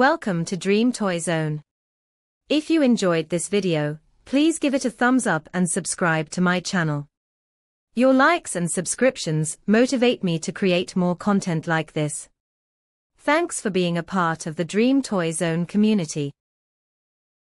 Welcome to Dream Toy Zone. If you enjoyed this video, please give it a thumbs up and subscribe to my channel. Your likes and subscriptions motivate me to create more content like this. Thanks for being a part of the Dream Toy Zone community.